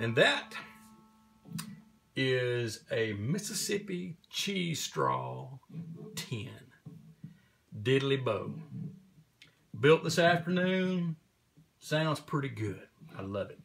And that is a Mississippi cheese straw tin Diddly bow. Built this afternoon. Sounds pretty good. I love it.